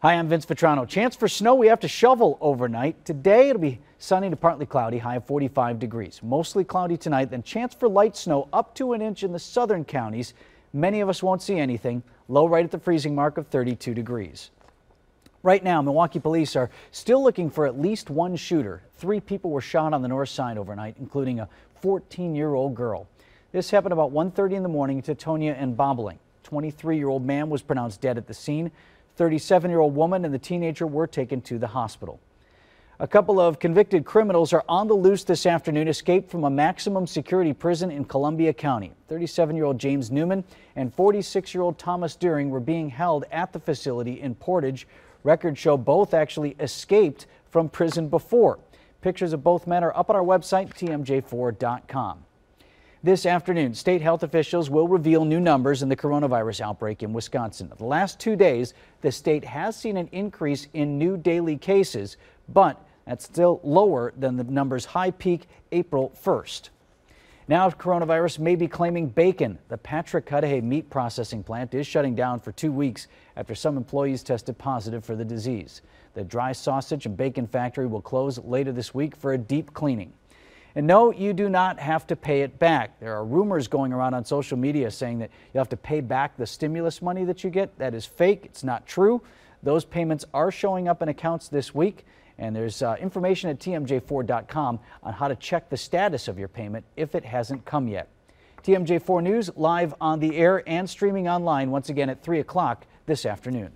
Hi, I'm Vince Vitrano. Chance for snow we have to shovel overnight. Today it'll be sunny to partly cloudy, high of 45 degrees. Mostly cloudy tonight, then chance for light snow up to an inch in the southern counties. Many of us won't see anything. Low right at the freezing mark of 32 degrees. Right now, Milwaukee police are still looking for at least one shooter. Three people were shot on the north side overnight, including a 14-year-old girl. This happened about 1.30 in the morning Teutonia and Bobolink. 23-year-old man was pronounced dead at the scene. 37-year-old woman and the teenager were taken to the hospital. A couple of convicted criminals are on the loose this afternoon, escaped from a maximum security prison in Columbia County. 37-year-old James Newman and 46-year-old Thomas Deering were being held at the facility in Portage. Records show both actually escaped from prison before. Pictures of both men are up on our website, tmj4.com. This afternoon, state health officials will reveal new numbers in the coronavirus outbreak in Wisconsin. The last two days, the state has seen an increase in new daily cases, but that's still lower than the number's high peak April 1st. Now, coronavirus may be claiming bacon. The Patrick Cudahy meat processing plant is shutting down for two weeks after some employees tested positive for the disease. The dry sausage and bacon factory will close later this week for a deep cleaning. And no, you do not have to pay it back. There are rumors going around on social media saying that you have to pay back the stimulus money that you get. That is fake. It's not true. Those payments are showing up in accounts this week. And there's uh, information at TMJ4.com on how to check the status of your payment if it hasn't come yet. TMJ4 News live on the air and streaming online once again at 3 o'clock this afternoon.